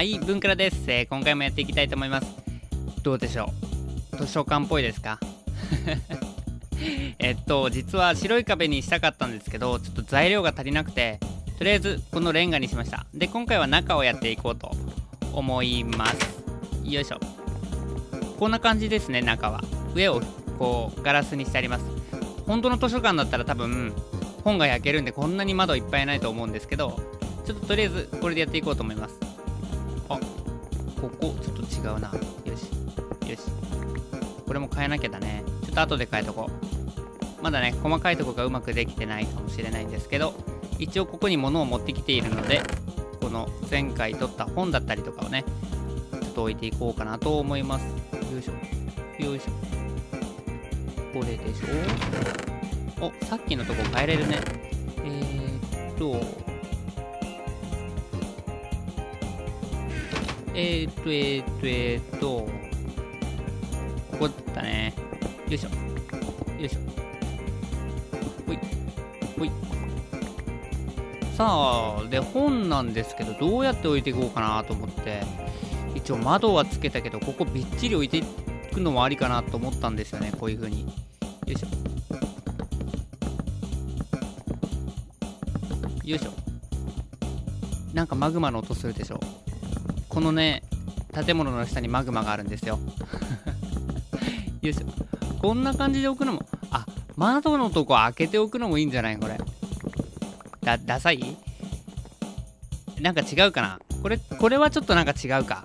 はい、文倉です、えー今回もやっていきたいと思います。どうでしょう？図書館っぽいですか？えっと、実は白い壁にしたかったんですけど、ちょっと材料が足りなくて、とりあえずこのレンガにしました。で、今回は中をやっていこうと思います。よいしょ。こんな感じですね、中は。上をこうガラスにしてあります。本当の図書館だったら多分本が焼けるんでこんなに窓いっぱいないと思うんですけど、ちょっととりあえずこれでやっていこうと思います。ここちょっと違うな。よし。よし。これも変えなきゃだね。ちょっと後で変えとこう。まだね細かいとこがうまくできてないかもしれないんですけど一応ここに物を持ってきているのでこの前回撮った本だったりとかをねちょっと置いていこうかなと思います。よいしょ。よいしょ。これでしょ。おさっきのとこ変えれるね。えー、っとえー、っと、えー、っと、えー、っと、ここだったね。よいしょ。よいしょ。ほい。ほい。さあ、で、本なんですけど、どうやって置いていこうかなと思って、一応窓はつけたけど、ここびっちり置いていくのもありかなと思ったんですよね、こういう風に。よいしょ。よいしょ。なんかマグマの音するでしょ。このね建物の下にマグマがあるんですよ。よいしょこんな感じで置くのもあ窓のとこ開けておくのもいいんじゃない？これ。だダサい？なんか違うかな？これこれはちょっとなんか違うか。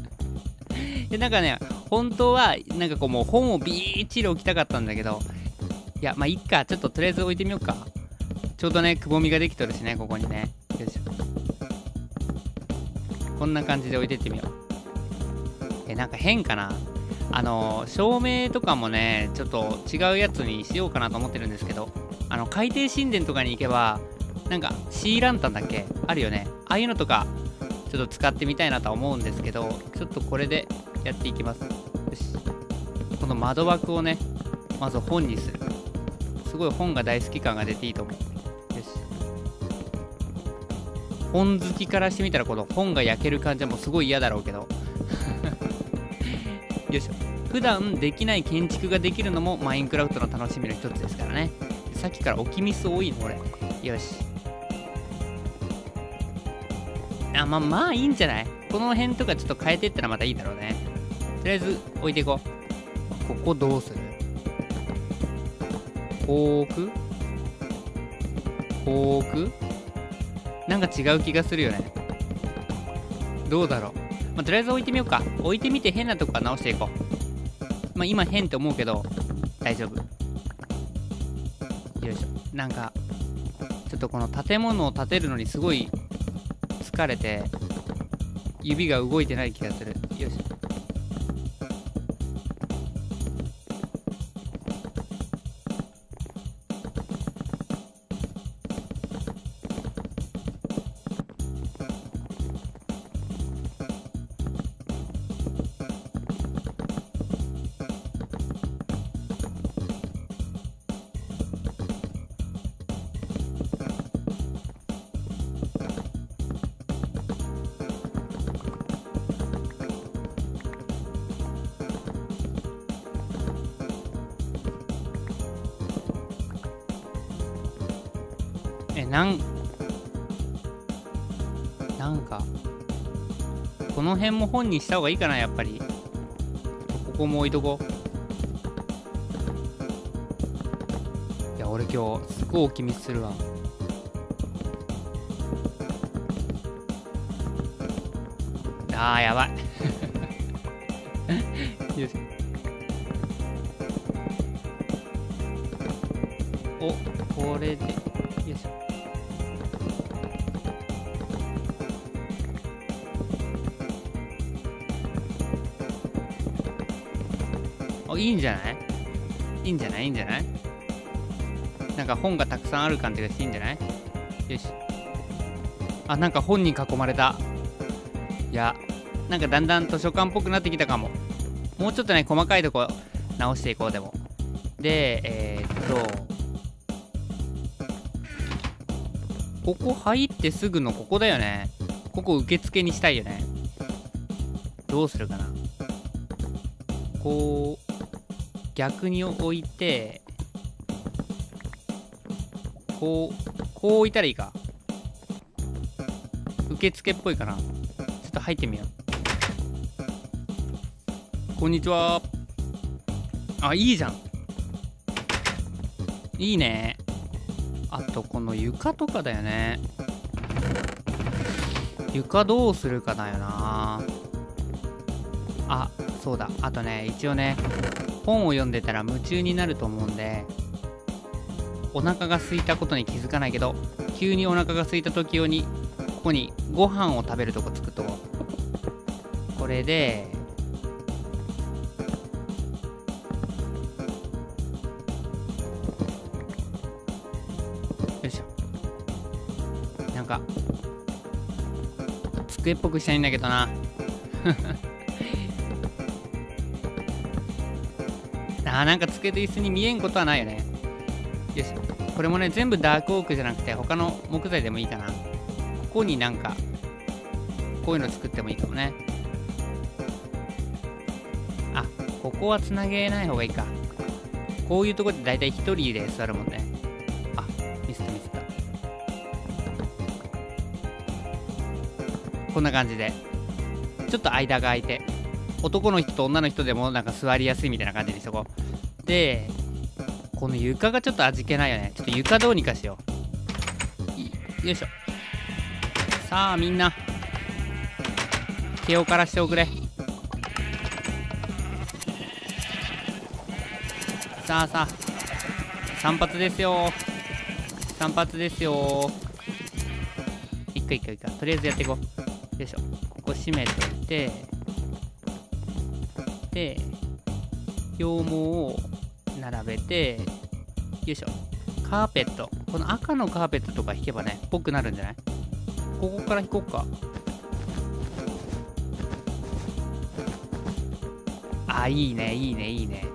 でなんかね本当はなんかこうもう本をビーチリ置きたかったんだけどいやまあいっか。ちょっととりあえず置いてみようか。ちょうどねくぼみができとるしねここにね。よいしょ。こんな感じで置いてってみよう。え、なんか変かな？あの、照明とかもね、ちょっと違うやつにしようかなと思ってるんですけど、あの、海底神殿とかに行けば、なんか、シーランタンだっけ？あるよね。ああいうのとか、ちょっと使ってみたいなとは思うんですけど、ちょっとこれでやっていきます。よし。この窓枠をね、まず本にする。すごい本が大好き感が出ていいと思う。本好きからしてみたらこの本が焼ける感じはもうすごい嫌だろうけど。よいしょ。普段できない建築ができるのもマインクラフトの楽しみの一つですからね。さっきから置きミス多いの俺。よし。あまあまあいいんじゃない？この辺とかちょっと変えてったらまたいいだろうね。とりあえず置いていこう。ここどうする？こう置くこう置くなんか違う気がするよね。どうだろう。まあ、とりあえず置いてみようか。置いてみて変なとこは直していこう。まあ今変って思うけど、大丈夫。よいしょ。なんか、ちょっとこの建物を建てるのにすごい疲れて、指が動いてない気がする。え、なん、なんか、この辺も本にした方がいいかな、やっぱり。ここも置いとこう。いや、俺今日、すっごい大きミスするわ。あー、やばい。よし。お、これで、いいんじゃない？いいんじゃない？いいんじゃない？なんか本がたくさんある感じがしていいんじゃない？よし。あ、なんか本に囲まれた。いや、なんかだんだん図書館っぽくなってきたかも。もうちょっとね、細かいとこ直していこう、でも。で、えー、っと、ここ入ってすぐのここだよね。ここ受付にしたいよねどうするかなこう逆に置いてこうこう置いたらいいか。受付っぽいかな。ちょっと入ってみよう。こんにちは。あいいじゃん。いいね。あとこの床とかだよね。床どうするかだよな。あそうだ。あとね一応ね本を読んでたら夢中になると思うんでお腹が空いたことに気づかないけど急にお腹が空いた時用にここにご飯を食べるとこ作っとこう。これでよいしょ。なんか机っぽくしたいんだけどな。あーなんか机と椅子に見えんことはないよね。よし。これもね全部ダークオークじゃなくて他の木材でもいいかな。ここになんかこういうの作ってもいいかもね。あここはつなげない方がいいか。こういうとこでだいたい一人で座るもんね。あミスったミスった。こんな感じで。ちょっと間が空いて。男の人と女の人でもなんか座りやすいみたいな感じにしとこう。でこの床がちょっと味気ないよね。ちょっと床どうにかしよう。よいしょ。さあみんな。毛をからしておくれ。さあさあ。散髪ですよ。散髪ですよ。いっかいっかいっかとりあえずやっていこう。よいしょ。ここ閉めといて。で羊毛を並べてよいしょ。カーペット。この赤のカーペットとか引けばねっぽくなるんじゃない？ここから引こうか。あいいねいいねいいね。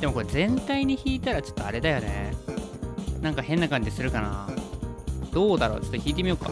でもこれ全体に引いたらちょっとあれだよね。なんか変な感じするかな。どうだろう？ちょっと引いてみようか。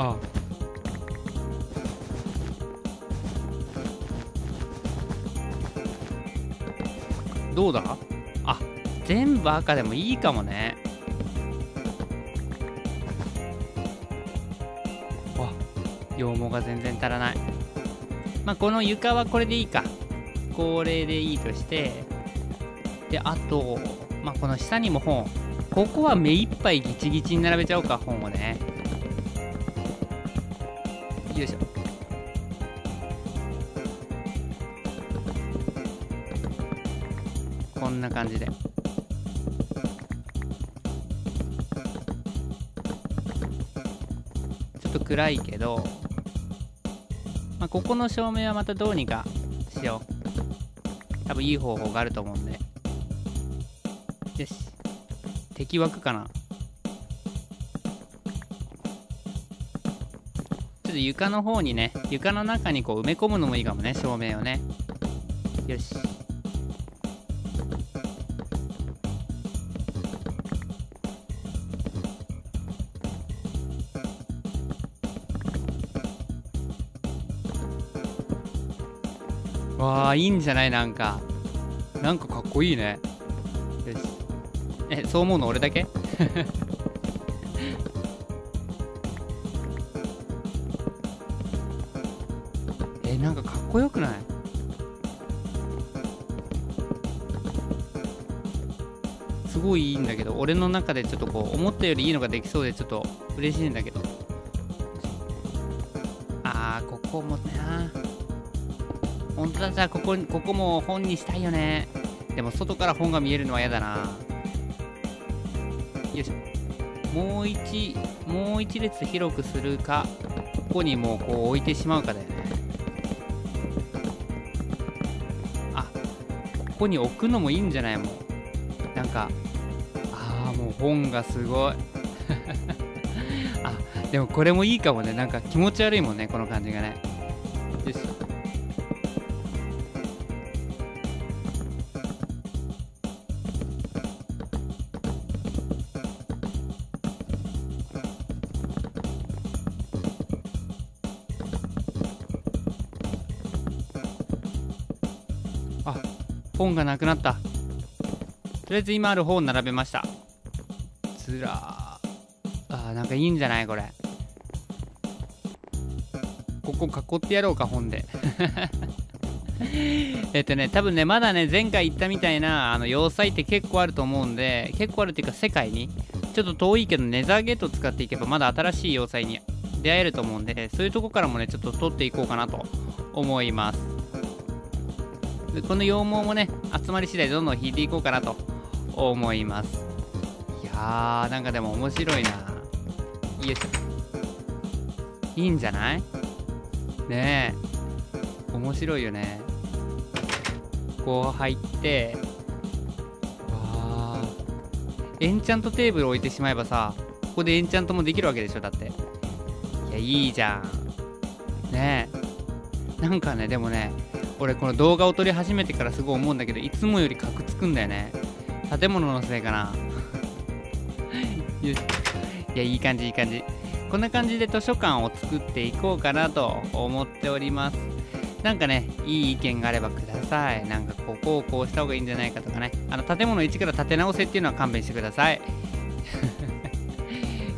ああ。どうだ？あ全部赤でもいいかもね。わ羊毛が全然足らない。まあこの床はこれでいいか。これでいいとして。であとまあこの下にも本。ここは目いっぱいギチギチに並べちゃおうか本をね。よいしょこんな感じで。ちょっと暗いけど、まあ、ここの照明はまたどうにかしよう。多分いい方法があると思うんで。よし。敵枠かなちょっと床の方にね床の中にこう埋め込むのもいいかもね照明をね。よし。わあいいんじゃないなんか。なんかかっこいいね。よし。えそう思うの俺だけ？こよくない？すごいいいんだけど俺の中でちょっとこう思ったよりいいのができそうでちょっと嬉しいんだけど。あーここもな。本当だったらここここも本にしたいよね。でも外から本が見えるのは嫌だな。よいしょ。もう一もう一列広くするかここにもうこう置いてしまうかだよね。ここに置くのもいいんじゃない？もう。なんかああもう本がすごい。あでもこれもいいかもね。なんか気持ち悪いもんねこの感じがね。本がなくなった。とりあえず今ある本を並べました。ずらー。あーなんかいいんじゃないこれ。ここ囲ってやろうか本で。えっとね多分ねまだね前回言ったみたいなあの要塞って結構あると思うんで結構あるっていうか世界にちょっと遠いけどネザーゲート使っていけばまだ新しい要塞に出会えると思うんでそういうとこからもねちょっと取っていこうかなと思います。この羊毛もね集まり次第どんどん引いていこうかなと思います。いやーなんかでも面白いな。よいし。ょいいんじゃない？ねえ。面白いよね。こう入ってわー。エンチャントテーブル置いてしまえばさここでエンチャントもできるわけでしょだって。いやいいじゃん。ねえ。なんかねでもね俺この動画を撮り始めてからすごい思うんだけどいつもよりカクつくんだよね。建物のせいかな。よ しいやいい感じいい感じ。こんな感じで図書館を作っていこうかなと思っております。なんかねいい意見があればください。なんかここをこうした方がいいんじゃないかとかね。あの建物一から建て直せっていうのは勘弁してください。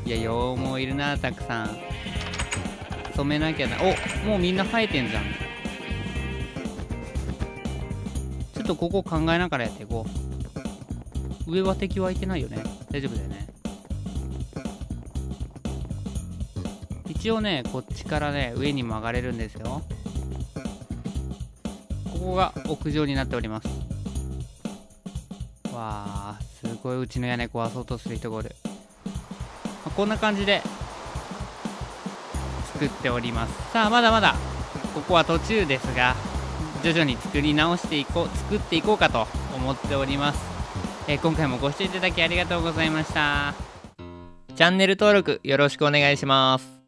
いや羊毛いるなたくさん。染めなきゃな。おもうみんな生えてんじゃん。とここ考えながらやっていこう。上は敵湧いてないよね。大丈夫だよね。一応ねこっちからね上にも上がれるんですよ。ここが屋上になっております。わあすごいうちの屋根壊そうとする人がおる、まあこんな感じで作っております。さあまだまだここは途中ですが。徐々に作り直していこう作っていこうかと思っております、えー今回もご視聴いただきありがとうございました。チャンネル登録よろしくお願いします。